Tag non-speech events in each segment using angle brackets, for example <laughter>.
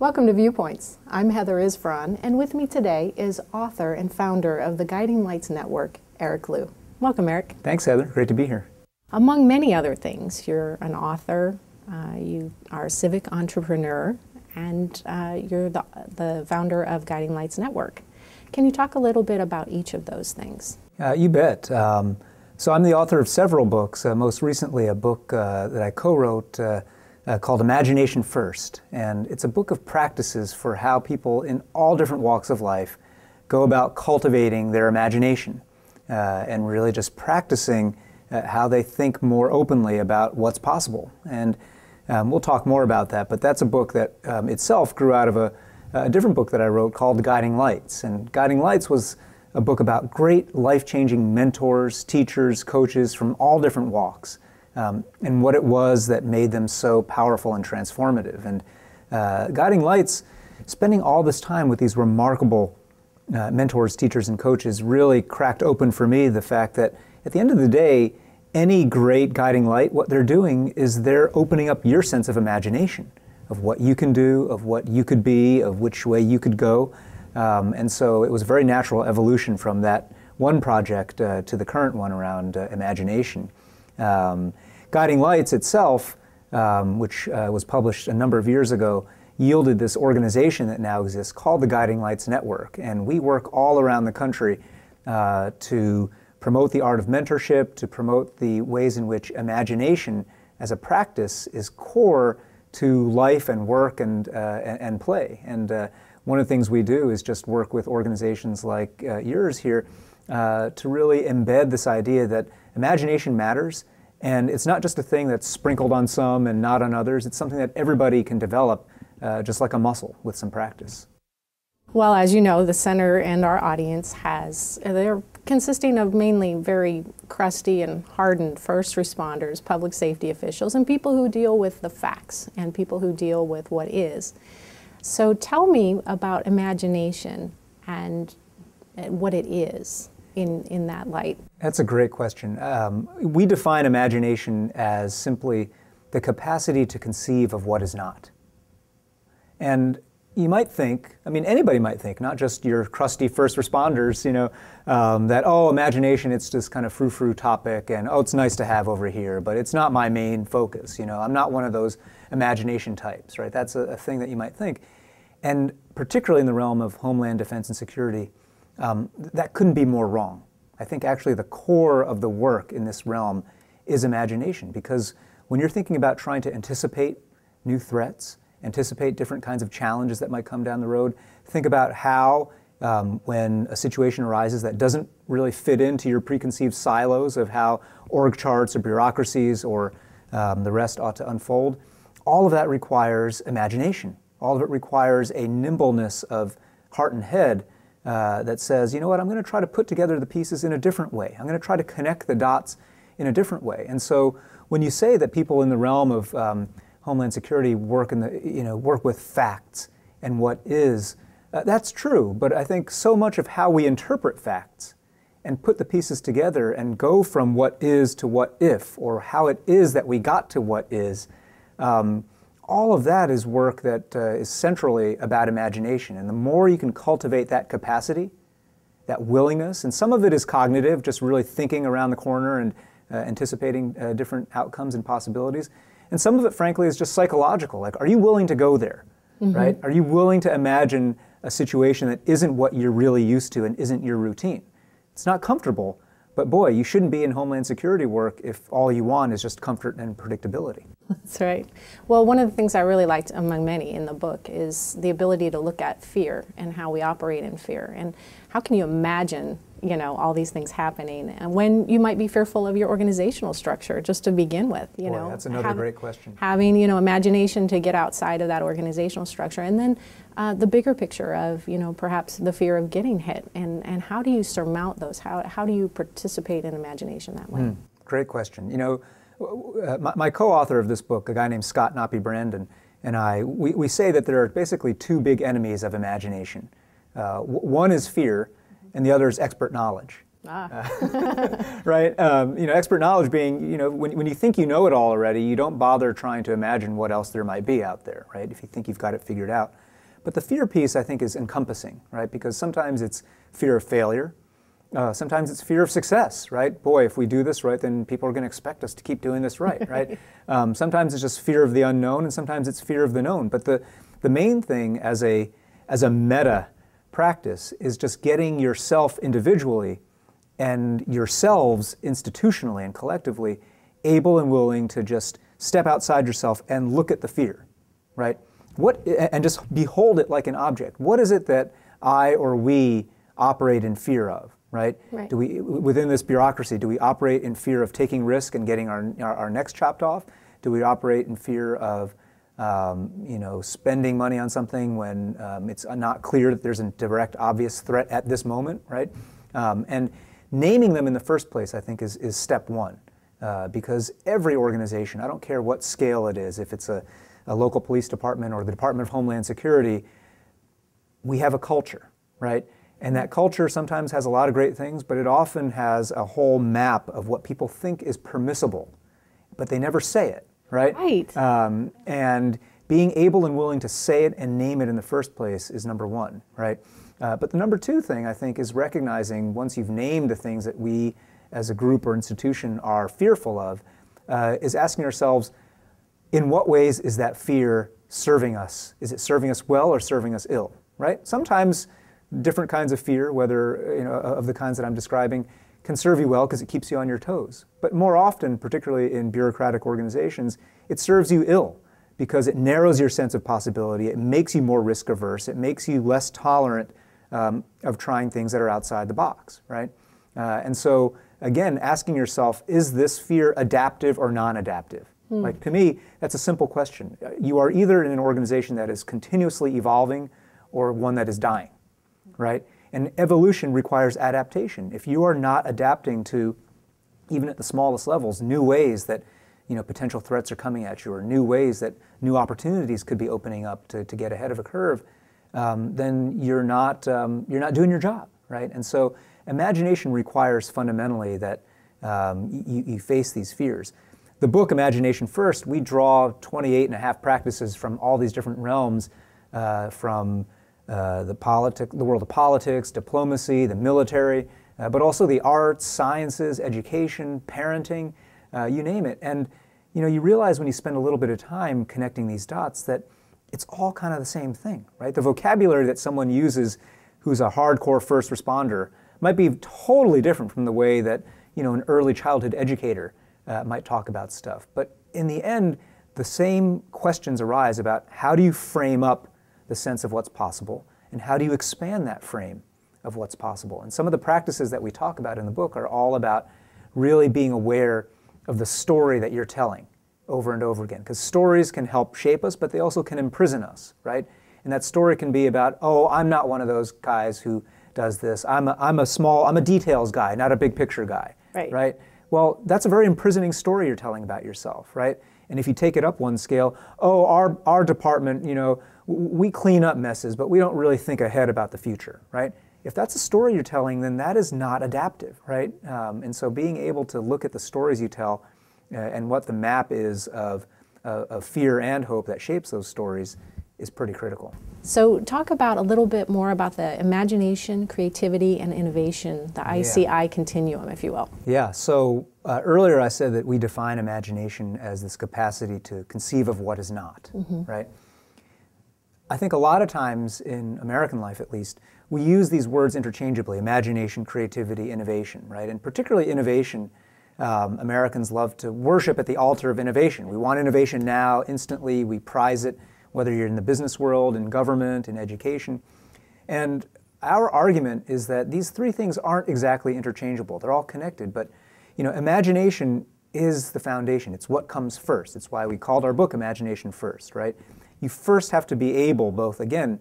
Welcome to Viewpoints. I'm Heather Issvoran, and with me today is author and founder of the Guiding Lights Network, Eric Liu. Welcome, Eric. Thanks, Heather. Great to be here. Among many other things, you're an author, uh, you are a civic entrepreneur, and uh, you're the, the founder of Guiding Lights Network. Can you talk a little bit about each of those things? Uh, you bet. Um, so I'm the author of several books, uh, most recently a book uh, that I co-wrote uh, uh, called Imagination First. And it's a book of practices for how people in all different walks of life go about cultivating their imagination uh, and really just practicing how they think more openly about what's possible. And um, we'll talk more about that, but that's a book that um, itself grew out of a, a different book that I wrote called Guiding Lights. And Guiding Lights was a book about great life changing mentors, teachers, coaches from all different walks, um, and what it was that made them so powerful and transformative. And uh, Guiding Lights, spending all this time with these remarkable uh, mentors, teachers, and coaches really cracked open for me the fact that at the end of the day, any great guiding light, what they're doing is they're opening up your sense of imagination of what you can do, of what you could be, of which way you could go. Um, and so it was a very natural evolution from that one project uh, to the current one around uh, imagination. Um, Guiding Lights itself, um, which uh, was published a number of years ago, yielded this organization that now exists called the Guiding Lights Network. And we work all around the country uh, to promote the art of mentorship, to promote the ways in which imagination as a practice is core to life and work and, uh, and play. And uh, one of the things we do is just work with organizations like uh, yours here uh, to really embed this idea that imagination matters. And it's not just a thing that's sprinkled on some and not on others. It's something that everybody can develop, uh, just like a muscle with some practice. Well, as you know, the center and our audience has, they're consisting of mainly very crusty and hardened first responders, public safety officials, and people who deal with the facts and people who deal with what is. So tell me about imagination and what it is in, in that light. That's a great question. Um, we define imagination as simply the capacity to conceive of what is not. And you might think, I mean, anybody might think, not just your crusty first responders, you know, um, that, oh, imagination, it's just kind of frou-frou topic, and oh, it's nice to have over here, but it's not my main focus, you know. I'm not one of those imagination types, right? That's a, a thing that you might think. And particularly in the realm of homeland defense and security, um, that couldn't be more wrong. I think actually the core of the work in this realm is imagination, because when you're thinking about trying to anticipate new threats, anticipate different kinds of challenges that might come down the road. Think about how, um, when a situation arises that doesn't really fit into your preconceived silos of how org charts or bureaucracies or um, the rest ought to unfold, all of that requires imagination. All of it requires a nimbleness of heart and head uh, that says, you know what, I'm going to try to put together the pieces in a different way. I'm going to try to connect the dots in a different way. And so when you say that people in the realm of um, Homeland Security work in the you know work with facts and what is. Uh, that's true, but I think so much of how we interpret facts and put the pieces together and go from what is to what if, or how it is that we got to what is, um, all of that is work that uh, is centrally about imagination. And the more you can cultivate that capacity, that willingness, and some of it is cognitive, just really thinking around the corner and uh, anticipating uh, different outcomes and possibilities. And some of it, frankly, is just psychological. Like, are you willing to go there? Mm-hmm. Right? Are you willing to imagine a situation that isn't what you're really used to and isn't your routine? It's not comfortable, but boy, you shouldn't be in Homeland Security work if all you want is just comfort and predictability. That's right. Well, one of the things I really liked among many in the book is the ability to look at fear and how we operate in fear. And how can you imagine you know all these things happening. And when you might be fearful of your organizational structure just to begin with you Boy, know that's another great question. having you know imagination to get outside of that organizational structure. And then uh, the bigger picture of you know perhaps the fear of getting hit. And and how do you surmount those? How, how do you participate in imagination that way? Mm, great question. You know uh, my, my, co-author of this book a guy named scott Noppe-Brandon and I, we, we say that there are basically two big enemies of imagination. Uh, one is fear, and the other is expert knowledge. Ah. Uh, <laughs> right? Um, you know, expert knowledge being, you know, when, when you think you know it all already, you don't bother trying to imagine what else there might be out there, right? If you think you've got it figured out. But the fear piece, I think, is encompassing, right? Because sometimes it's fear of failure. Uh, sometimes it's fear of success, right? Boy, if we do this right, then people are going to expect us to keep doing this right, right? <laughs> Um, sometimes it's just fear of the unknown, and sometimes it's fear of the known. But the, the main thing as a, as a meta practice is just getting yourself individually and yourselves institutionally and collectively able and willing to just step outside yourself and look at the fear, right? What, and just behold it like an object. What is it that I or we operate in fear of, right? Right. Do we, within this bureaucracy, do we operate in fear of taking risk and getting our, our, our necks chopped off? Do we operate in fear of, um, you know, spending money on something when um, it's not clear that there's a direct, obvious threat at this moment, right? Um, and naming them in the first place, I think, is, is step one. Uh, because every organization, I don't care what scale it is, if it's a, a local police department or the Department of Homeland Security, we have a culture, right? And that culture sometimes has a lot of great things, but it often has a whole map of what people think is permissible, but they never say it, right? Right. Um, and being able and willing to say it and name it in the first place is number one, right? Uh, but the number two thing, I think, is recognizing once you've named the things that we as a group or institution are fearful of uh, is asking ourselves, in what ways is that fear serving us? Is it serving us well or serving us ill? Right? Sometimes different kinds of fear, whether you know of the kinds that I'm describing, can serve you well because it keeps you on your toes. But more often, particularly in bureaucratic organizations, it serves you ill because it narrows your sense of possibility. It makes you more risk averse. It makes you less tolerant um, of trying things that are outside the box. Right? Uh, and so again, asking yourself, is this fear adaptive or non adaptive? Mm. Like to me, that's a simple question. You are either in an organization that is continuously evolving or one that is dying, right? And evolution requires adaptation. If you are not adapting to, even at the smallest levels, new ways that you know, potential threats are coming at you or new ways that new opportunities could be opening up to, to get ahead of a curve, um, then you're not, um, you're not doing your job, right? And so imagination requires fundamentally that um, you, you, face these fears. The book Imagination First, we draw 28 and a half practices from all these different realms, uh, from uh, the, politic, the world of politics, diplomacy, the military, uh, but also the arts, sciences, education, parenting, uh, you name it. And you know, you realize when you spend a little bit of time connecting these dots that it's all kind of the same thing, right? The vocabulary that someone uses who's a hardcore first responder might be totally different from the way that you know an early childhood educator uh, might talk about stuff. But in the end, the same questions arise about how do you frame up the sense of what's possible and how do you expand that frame of what's possible. And some of the practices that we talk about in the book are all about really being aware of the story that you're telling over and over again. Because stories can help shape us, but they also can imprison us, right? And that story can be about, oh, I'm not one of those guys who does this. I'm a, I'm a small, I'm a details guy, not a big picture guy. Right. Right? Well, that's a very imprisoning story you're telling about yourself, right? And if you take it up one scale, oh, our, our department, you know, we clean up messes, but we don't really think ahead about the future, right? If that's a story you're telling, then that is not adaptive, right? Um, and so being able to look at the stories you tell uh, and what the map is of, uh, of fear and hope that shapes those stories is pretty critical. So, talk about a little bit more about the imagination, creativity, and innovation, the ICI yeah. continuum, if you will. Yeah. So, uh, earlier I said that we define imagination as this capacity to conceive of what is not, mm-hmm. right? I think a lot of times in American life, at least, we use these words interchangeably imagination, creativity, innovation, right? And particularly innovation. Um, Americans love to worship at the altar of innovation. We want innovation now, instantly, we prize it whether you're in the business world, in government, in education. And our argument is that these three things aren't exactly interchangeable. They're all connected, but you know, imagination is the foundation. It's what comes first. It's why we called our book Imagination First, right? You first have to be able, both again,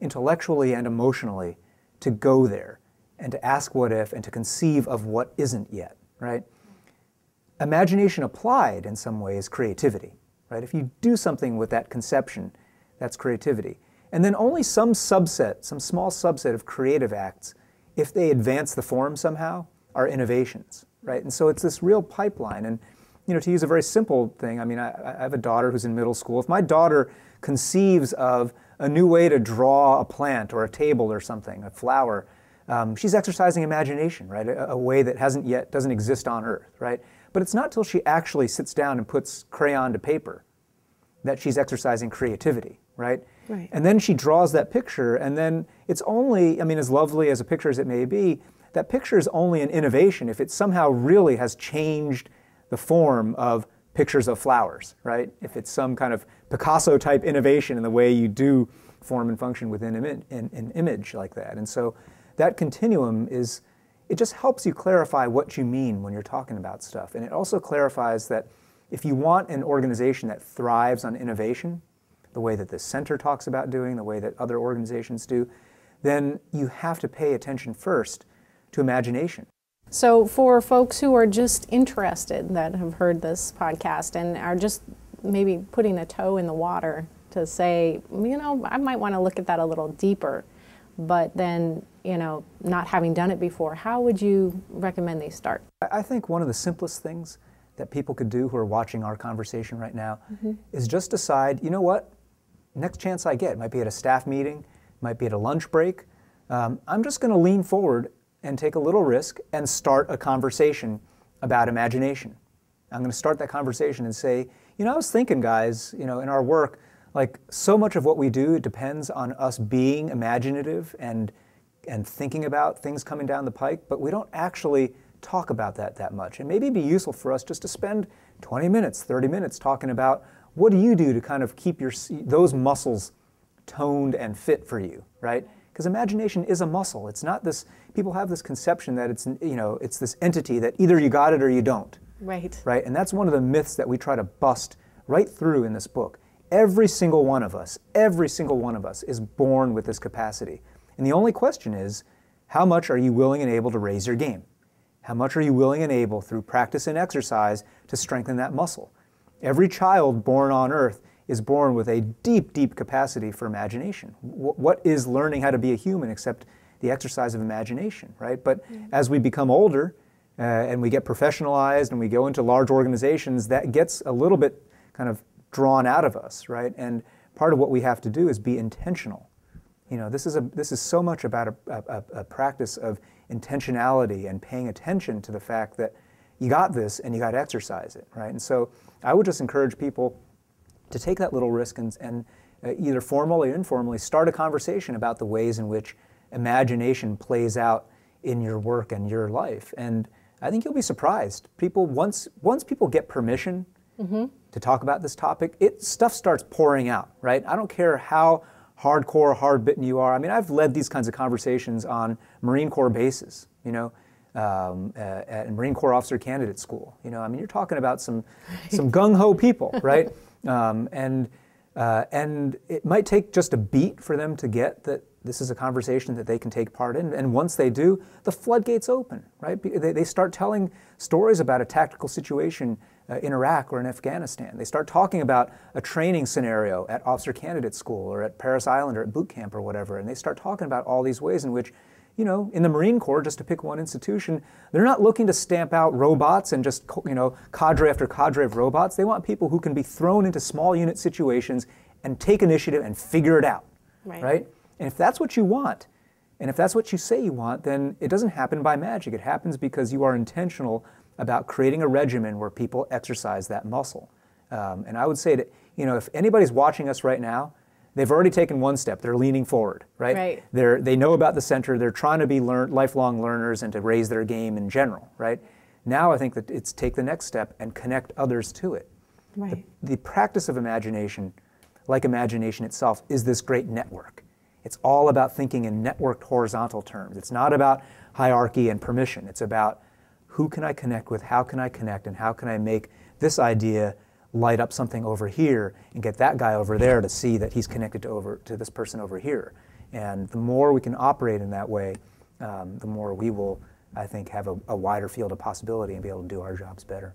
intellectually and emotionally, to go there and to ask what if and to conceive of what isn't yet, right? Imagination applied in some ways creativity right? If you do something with that conception, that's creativity. And then only some subset, some small subset of creative acts, if they advance the form somehow, are innovations, right? And so it's this real pipeline. And you know, to use a very simple thing, I mean, I, I have a daughter who's in middle school. If my daughter conceives of a new way to draw a plant or a table or something, a flower, um, she's exercising imagination, right? A, a, way that hasn't yet, doesn't exist on Earth, right? But it's not till she actually sits down and puts crayon to paper that she's exercising creativity, right? Right. And then she draws that picture, and then it's only, I mean, as lovely as a picture as it may be, that picture is only an innovation if it somehow really has changed the form of pictures of flowers, right? If it's some kind of Picasso type innovation in the way you do form and function within an image like that. And so that continuum is, it just helps you clarify what you mean when you're talking about stuff. And it also clarifies that if you want an organization that thrives on innovation, the way that the center talks about doing, the way that other organizations do, then you have to pay attention first to imagination. So, for folks who are just interested that have heard this podcast and are just maybe putting a toe in the water to say, you know, I might want to look at that a little deeper, but then you know, not having done it before, how would you recommend they start? I think one of the simplest things that people could do who are watching our conversation right now mm-hmm. is just decide, you know what, next chance I get, might be at a staff meeting, might be at a lunch break, um, I'm just going to lean forward and take a little risk and start a conversation about imagination. I'm going to start that conversation and say, you know, I was thinking, guys, you know, in our work, like so much of what we do depends on us being imaginative and and thinking about things coming down the pike, but we don't actually talk about that that much. And maybe it'd be useful for us just to spend 20 minutes, 30 minutes talking about what do you do to kind of keep your those muscles toned and fit for you, right? Because imagination is a muscle. It's not this people have this conception that it's you know, it's this entity that either you got it or you don't. Right. Right? And that's one of the myths that we try to bust right through in this book. Every single one of us, every single one of us is born with this capacity. And the only question is, how much are you willing and able to raise your game? How much are you willing and able through practice and exercise to strengthen that muscle? Every child born on earth is born with a deep, deep capacity for imagination. What is learning how to be a human except the exercise of imagination, right? But as we become older uh, and we get professionalized and we go into large organizations, that gets a little bit kind of drawn out of us, right? And part of what we have to do is be intentional you know, this is, a, this is so much about a, a, a practice of intentionality and paying attention to the fact that you got this and you got to exercise it, right? And so I would just encourage people to take that little risk and, and uh, either formally or informally start a conversation about the ways in which imagination plays out in your work and your life. And I think you'll be surprised. People once once people get permission mm-hmm. to talk about this topic, it stuff starts pouring out, right? I don't care how hardcore, hard bitten you are. I mean, I've led these kinds of conversations on Marine Corps bases, you know, um, at Marine Corps Officer Candidate School. You know, I mean, you're talking about some, <laughs> some gung ho people, right? <laughs> Um, and, uh, and it might take just a beat for them to get that this is a conversation that they can take part in. And once they do, the floodgates open, right? They, they start telling stories about a tactical situation uh, in Iraq or in Afghanistan. They start talking about a training scenario at officer candidate school or at Parris Island or at boot camp or whatever. And they start talking about all these ways in which, you know, in the Marine Corps, just to pick one institution, they're not looking to stamp out robots and just, you know, cadre after cadre of robots. They want people who can be thrown into small unit situations and take initiative and figure it out, right? right? And if that's what you want, and if that's what you say you want, then it doesn't happen by magic. It happens because you are intentional about creating a regimen where people exercise that muscle. Um, and I would say that, you know, if anybody's watching us right now, they've already taken one step. They're leaning forward, right? Right. They're, they know about the center. They're trying to be learn, lifelong learners and to raise their game in general, right? Now I think that it's take the next step and connect others to it. Right. The, the practice of imagination, like imagination itself, is this great network. It's all about thinking in networked horizontal terms. It's not about hierarchy and permission. It's about who can I connect with, how can I connect, and how can I make this idea light up something over here and get that guy over there to see that he's connected to over to this person over here. And the more we can operate in that way, um, the more we will, I think, have a, a wider field of possibility and be able to do our jobs better.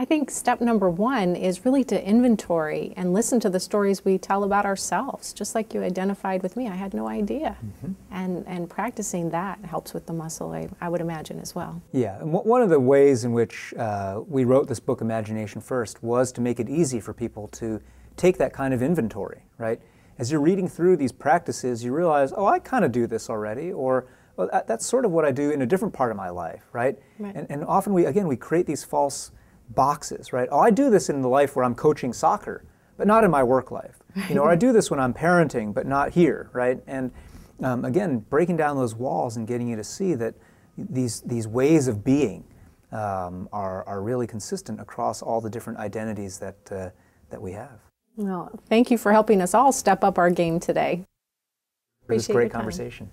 I think step number one is really to inventory and listen to the stories we tell about ourselves, just like you identified with me. I had no idea. Mm-hmm. And, and practicing that helps with the muscle, I, I would imagine, as well. Yeah, and w- one of the ways in which uh, we wrote this book, Imagination First, was to make it easy for people to take that kind of inventory, right? as you're reading through these practices, you realize, oh, I kind of do this already, or well, that, that's sort of what I do in a different part of my life, right? Right. And, and often we, again, we create these false boxes, right? Oh, I do this in the life where I'm coaching soccer, but not in my work life. You know, or I <laughs> do this when I'm parenting, but not here, right? And um, again, breaking down those walls and getting you to see that these, these ways of being um, are, are really consistent across all the different identities that, uh, that we have. Well, thank you for helping us all step up our game today. For this Appreciate great conversation.